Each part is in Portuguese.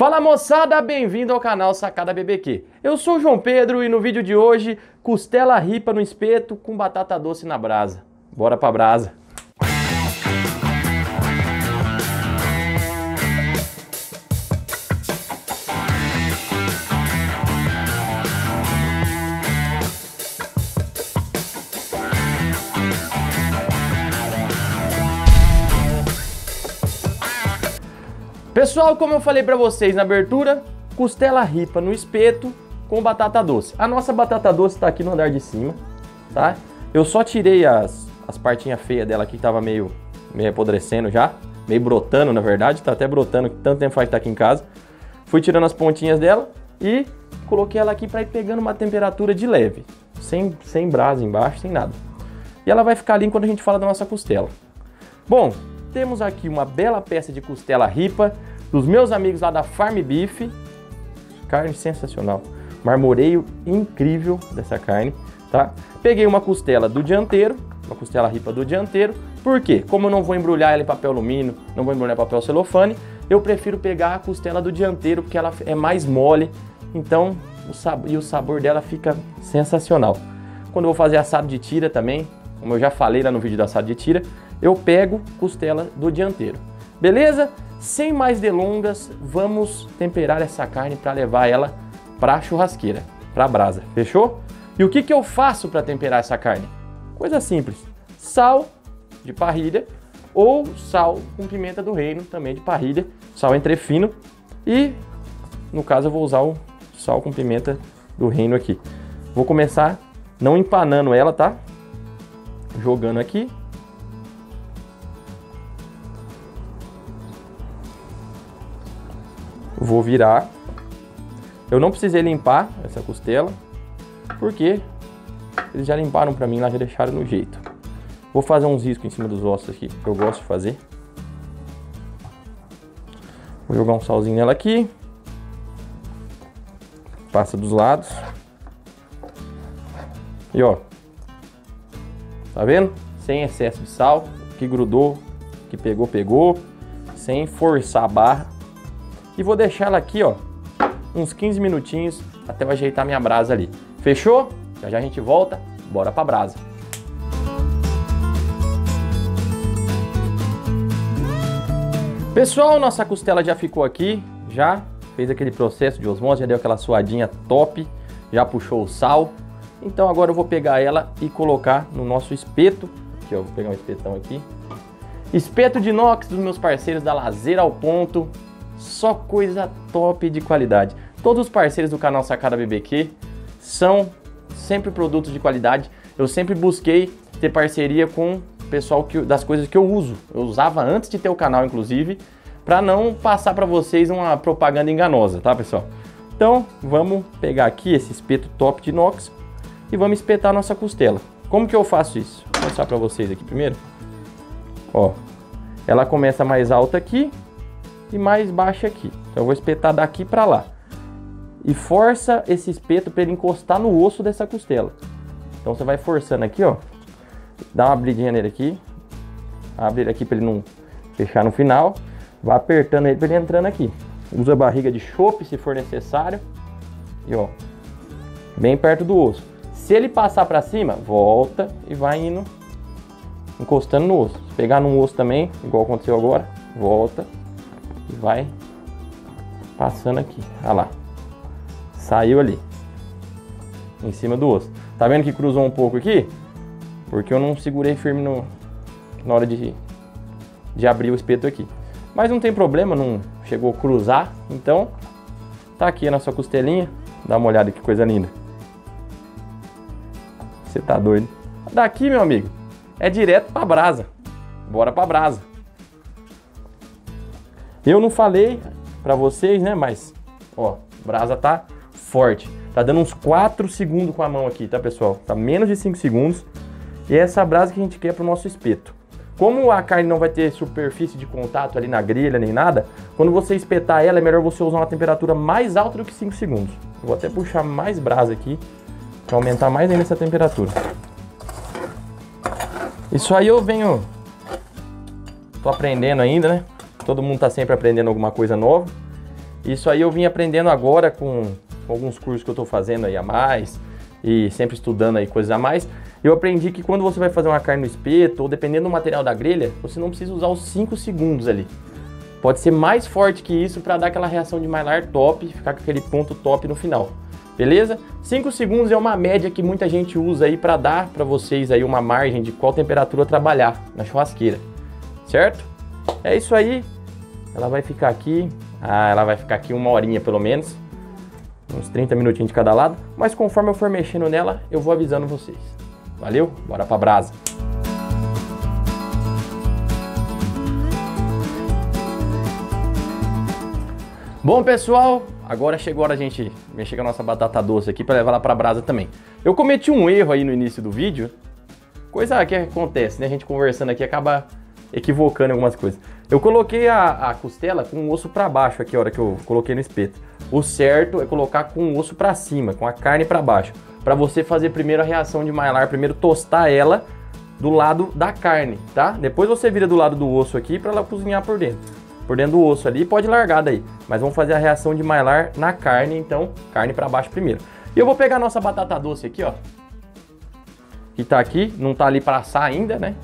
Fala moçada, bem-vindo ao canal Sacada BBQ. Eu sou o João Pedro e no vídeo de hoje, costela ripa no espeto com batata doce na brasa. Bora pra brasa. Pessoal, como eu falei para vocês na abertura, costela ripa no espeto com batata doce. A nossa batata doce está aqui no andar de cima, tá? Eu só tirei as, as partinhas feias dela aqui, que tava meio, meio apodrecendo já, meio brotando na verdade, tá até brotando, tanto tempo faz que tá aqui em casa. Fui tirando as pontinhas dela e coloquei ela aqui para ir pegando uma temperatura de leve, sem, sem brasa embaixo, sem nada. E ela vai ficar ali enquanto a gente fala da nossa costela. Bom, temos aqui uma bela peça de costela ripa dos meus amigos lá da Farm Beef. Carne sensacional. Marmoreio incrível dessa carne, tá? Peguei uma costela do dianteiro, uma costela ripa do dianteiro. Por quê? Como eu não vou embrulhar ela em papel alumínio, não vou embrulhar em papel celofane, eu prefiro pegar a costela do dianteiro porque ela é mais mole, então o sabor, e o sabor dela fica sensacional. Quando eu vou fazer assado de tira também, como eu já falei lá no vídeo do assado de tira, eu pego costela do dianteiro. Beleza? Sem mais delongas, vamos temperar essa carne para levar ela para a churrasqueira, para a brasa. Fechou? E o que, que eu faço para temperar essa carne? Coisa simples: sal de parrilha ou sal com pimenta do reino, também de parrilha, sal entrefino e no caso eu vou usar o sal com pimenta do reino aqui. Vou começar não empanando ela, tá? Jogando aqui Vou virar. Eu não precisei limpar essa costela, porque eles já limparam para mim lá, já deixaram no jeito. Vou fazer uns riscos em cima dos ossos aqui, que eu gosto de fazer. Vou jogar um salzinho nela aqui. Passa dos lados. E ó. Tá vendo? Sem excesso de sal. Que grudou, que pegou, pegou. Sem forçar a barra e vou deixar ela aqui, ó, uns 15 minutinhos até eu ajeitar minha brasa ali. Fechou? Já já a gente volta, bora pra brasa. Pessoal, nossa costela já ficou aqui, já fez aquele processo de osmose, já deu aquela suadinha top, já puxou o sal. Então agora eu vou pegar ela e colocar no nosso espeto. Aqui, ó, vou pegar um espetão aqui. Espeto de inox dos meus parceiros da Lazeira ao Ponto. Só coisa top de qualidade. Todos os parceiros do canal Sacada BBQ são sempre produtos de qualidade. Eu sempre busquei ter parceria com o pessoal que, das coisas que eu uso. Eu usava antes de ter o canal, inclusive, para não passar para vocês uma propaganda enganosa, tá, pessoal? Então, vamos pegar aqui esse espeto top de inox e vamos espetar nossa costela. Como que eu faço isso? Vou mostrar para vocês aqui primeiro. Ó, ela começa mais alta aqui, e mais baixa aqui. Então eu vou espetar daqui para lá. E força esse espeto para ele encostar no osso dessa costela. Então você vai forçando aqui, ó. Dá uma abridinha nele aqui. Abre ele aqui para ele não fechar no final. Vai apertando ele para ele entrando aqui. Usa a barriga de chope se for necessário. E ó, bem perto do osso. Se ele passar para cima, volta e vai indo encostando no osso. Se pegar no osso também, igual aconteceu agora, volta e vai passando aqui. Olha lá. Saiu ali. Em cima do osso. Tá vendo que cruzou um pouco aqui? Porque eu não segurei firme no, na hora de, de abrir o espeto aqui. Mas não tem problema, não chegou a cruzar. Então, tá aqui a nossa costelinha. Dá uma olhada que coisa linda. Você tá doido? Daqui, meu amigo, é direto pra brasa. Bora pra brasa. Eu não falei para vocês, né? Mas, ó, brasa tá forte. Tá dando uns 4 segundos com a mão aqui, tá, pessoal? Tá menos de 5 segundos. E é essa brasa que a gente quer pro nosso espeto. Como a carne não vai ter superfície de contato ali na grelha nem nada, quando você espetar ela é melhor você usar uma temperatura mais alta do que 5 segundos. vou até puxar mais brasa aqui para aumentar mais ainda essa temperatura. Isso aí eu venho tô aprendendo ainda, né? Todo mundo está sempre aprendendo alguma coisa nova. Isso aí eu vim aprendendo agora com, alguns cursos que eu tô fazendo aí a mais e sempre estudando aí coisas a mais. Eu aprendi que quando você vai fazer uma carne no espeto, ou dependendo do material da grelha, você não precisa usar os 5 segundos ali. Pode ser mais forte que isso para dar aquela reação de Maillard top, ficar com aquele ponto top no final. Beleza? 5 segundos é uma média que muita gente usa aí para dar para vocês aí uma margem de qual temperatura trabalhar na churrasqueira. Certo? É isso aí. Ela vai ficar aqui, ah, ela vai ficar aqui uma horinha pelo menos, uns 30 minutinhos de cada lado, mas conforme eu for mexendo nela, eu vou avisando vocês. Valeu? Bora pra brasa. Bom, pessoal, agora chegou a hora a gente mexer com a nossa batata doce aqui para levar ela para brasa também. Eu cometi um erro aí no início do vídeo, coisa que acontece, né? A gente conversando aqui acaba equivocando algumas coisas. Eu coloquei a, a costela com o osso para baixo aqui, a hora que eu coloquei no espeto. O certo é colocar com o osso para cima, com a carne para baixo para você fazer primeiro a reação de Maillard, primeiro tostar ela do lado da carne, tá? Depois você vira do lado do osso aqui para ela cozinhar por dentro. Por dentro do osso ali, pode largar daí. Mas vamos fazer a reação de Maillard na carne, então, carne para baixo primeiro. E eu vou pegar a nossa batata doce aqui, ó. Que tá aqui, não tá ali para assar ainda, né?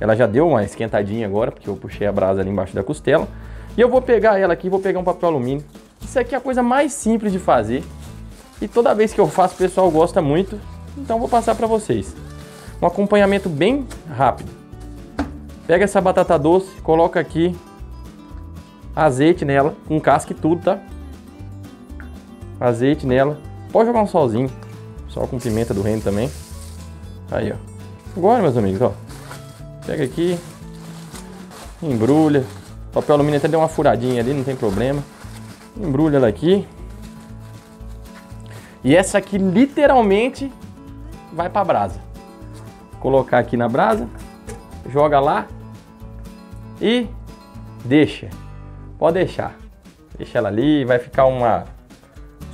Ela já deu uma esquentadinha agora, porque eu puxei a brasa ali embaixo da costela. E eu vou pegar ela aqui, vou pegar um papel alumínio. Isso aqui é a coisa mais simples de fazer. E toda vez que eu faço, o pessoal gosta muito. Então vou passar para vocês. Um acompanhamento bem rápido. Pega essa batata doce, coloca aqui azeite nela, com casca e tudo, tá? Azeite nela. Pode jogar um solzinho, só com pimenta do reino também. Aí, ó. Agora, meus amigos, ó. Pega aqui, embrulha. O papel alumínio até deu uma furadinha ali, não tem problema. Embrulha ela aqui. E essa aqui literalmente vai para brasa. Colocar aqui na brasa, joga lá e deixa. Pode deixar. Deixa ela ali, vai ficar uma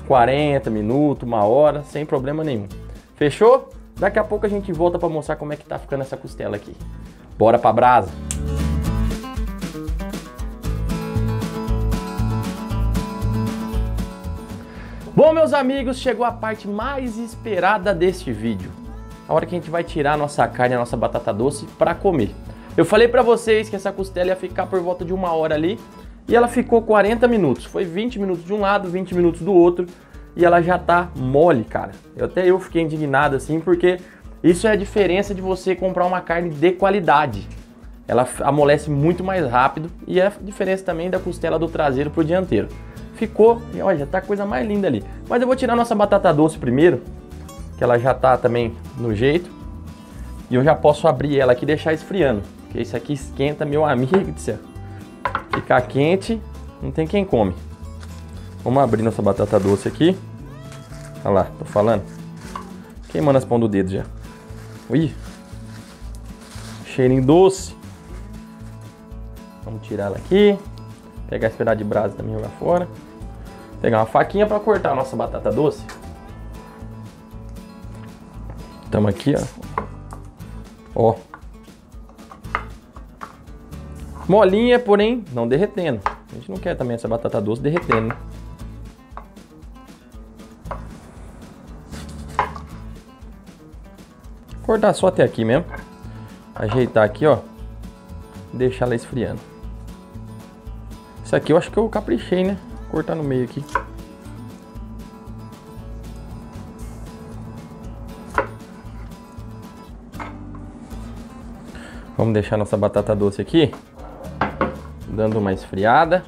40 minutos, uma hora, sem problema nenhum. Fechou? Daqui a pouco a gente volta para mostrar como é que tá ficando essa costela aqui. Bora para brasa. Bom, meus amigos, chegou a parte mais esperada deste vídeo. A hora que a gente vai tirar a nossa carne, a nossa batata doce para comer. Eu falei para vocês que essa costela ia ficar por volta de uma hora ali e ela ficou 40 minutos. Foi 20 minutos de um lado, 20 minutos do outro e ela já tá mole, cara. Eu, até eu fiquei indignado assim porque isso é a diferença de você comprar uma carne de qualidade. Ela amolece muito mais rápido e é a diferença também da costela do traseiro pro dianteiro ficou, olha, já tá a coisa mais linda ali. Mas eu vou tirar nossa batata doce primeiro, que ela já tá também no jeito. E eu já posso abrir ela aqui e deixar esfriando, porque isso aqui esquenta, meu amigo do céu. Ficar quente, não tem quem come. Vamos abrir nossa batata doce aqui. Olha lá, tô falando. Queimando as pão do dedo já. Ui. Cheirinho doce. Vamos tirar ela aqui. Pegar esse pedaço de brasa também jogar fora. Pegar uma faquinha para cortar a nossa batata doce. Estamos aqui, ó. Ó. Molinha, porém não derretendo. A gente não quer também essa batata doce derretendo, né? Cortar só até aqui mesmo. Ajeitar aqui, ó. Deixar ela esfriando. Isso aqui eu acho que eu caprichei, né? cortar no meio aqui. Vamos deixar nossa batata doce aqui, dando uma esfriada.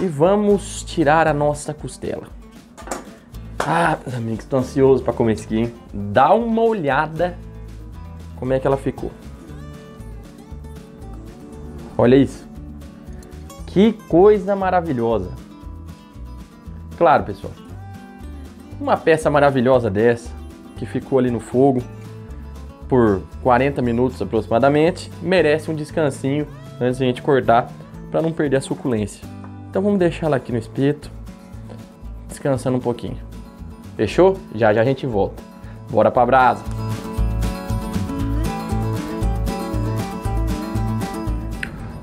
E vamos tirar a nossa costela. Ah, amigos, estou ansioso para comer isso aqui, hein? Dá uma olhada como é que ela ficou. Olha isso. Que coisa maravilhosa. Claro, pessoal. Uma peça maravilhosa dessa, que ficou ali no fogo por 40 minutos aproximadamente, merece um descansinho antes de a gente cortar para não perder a suculência. Então vamos deixar ela aqui no espeto, descansando um pouquinho. Fechou? Já já a gente volta. Bora pra brasa!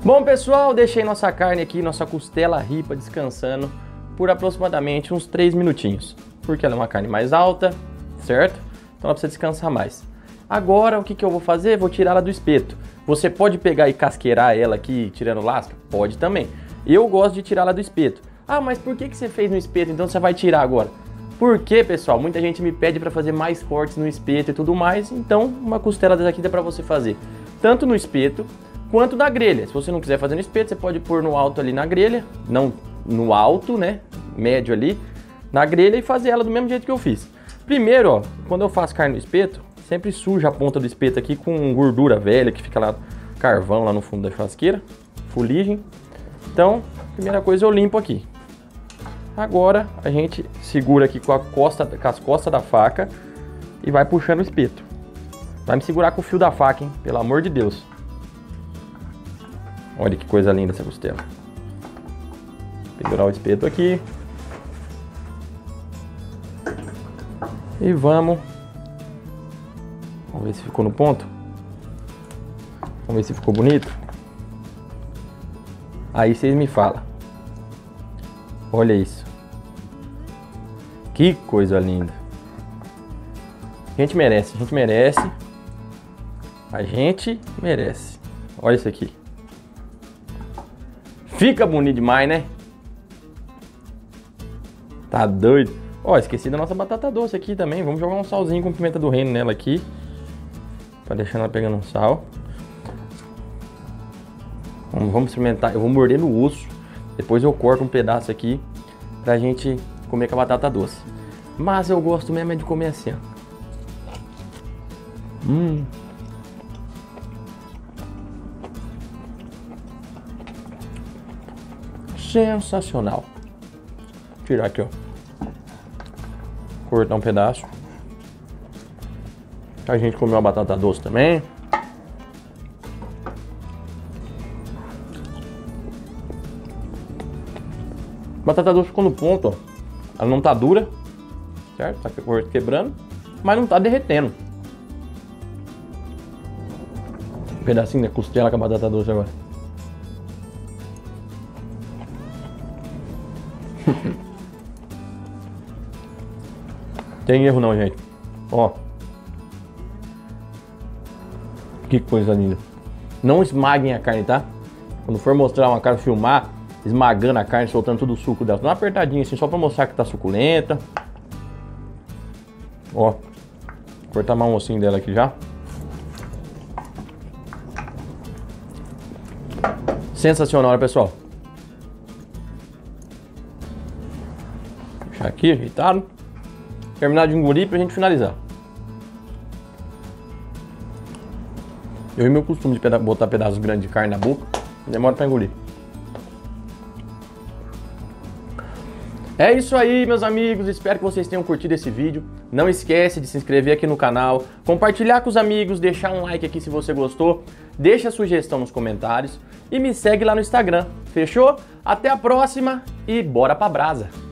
Bom, pessoal, deixei nossa carne aqui, nossa costela ripa descansando por aproximadamente uns 3 minutinhos, porque ela é uma carne mais alta, certo? Então ela precisa descansar mais. Agora, o que, que eu vou fazer? Vou tirá-la do espeto. Você pode pegar e casqueirar ela aqui, tirando lasca? Pode também. Eu gosto de tirá-la do espeto. Ah, mas por que, que você fez no espeto, então você vai tirar agora? Porque, pessoal, muita gente me pede para fazer mais cortes no espeto e tudo mais, então uma costela aqui dá para você fazer tanto no espeto quanto na grelha. Se você não quiser fazer no espeto, você pode pôr no alto ali na grelha, não no alto, né, médio ali, na grelha e fazer ela do mesmo jeito que eu fiz. Primeiro, ó, quando eu faço carne no espeto, sempre suja a ponta do espeto aqui com gordura velha que fica lá, carvão lá no fundo da churrasqueira, fuligem. Então, primeira coisa eu limpo aqui. Agora a gente segura aqui com, a costa, com as costas da faca e vai puxando o espeto. Vai me segurar com o fio da faca, hein? Pelo amor de Deus. Olha que coisa linda essa costela. Pendurar o espeto aqui. E vamos. Vamos ver se ficou no ponto. Vamos ver se ficou bonito. Aí vocês me falam. Olha isso. Que coisa linda. A gente merece, a gente merece. A gente merece. Olha isso aqui. Fica bonito demais, né? Tá doido? Ó, esqueci da nossa batata doce aqui também. Vamos jogar um salzinho com pimenta do reino nela aqui. Pra deixar ela pegando um sal. Vamos, vamos experimentar. Eu vou morder no osso. Depois eu corto um pedaço aqui pra gente comer com a batata doce. Mas eu gosto mesmo é de comer assim, ó. Hum. Sensacional. Vou tirar aqui, ó. Cortar um pedaço. A gente comeu a batata doce também. Batata doce ficou no ponto, ó. Ela não tá dura, certo? Tá quebrando, mas não tá derretendo. Um pedacinho da costela com a batata doce agora. Tem erro não, gente. Ó. Que coisa linda. Não esmaguem a carne, tá? Quando for mostrar uma carne, filmar, esmagando a carne, soltando todo o suco dela. Dá uma apertadinha assim, só pra mostrar que tá suculenta. Ó. Cortar mais um ossinho dela aqui já. Sensacional, né, pessoal? Deixar aqui, ajeitado. Terminar de engolir pra gente finalizar. Eu e meu costume de botar pedaços grandes de carne na boca, demora pra engolir. É isso aí, meus amigos. Espero que vocês tenham curtido esse vídeo. Não esquece de se inscrever aqui no canal, compartilhar com os amigos, deixar um like aqui se você gostou, deixa a sugestão nos comentários e me segue lá no Instagram. Fechou? Até a próxima e bora pra brasa!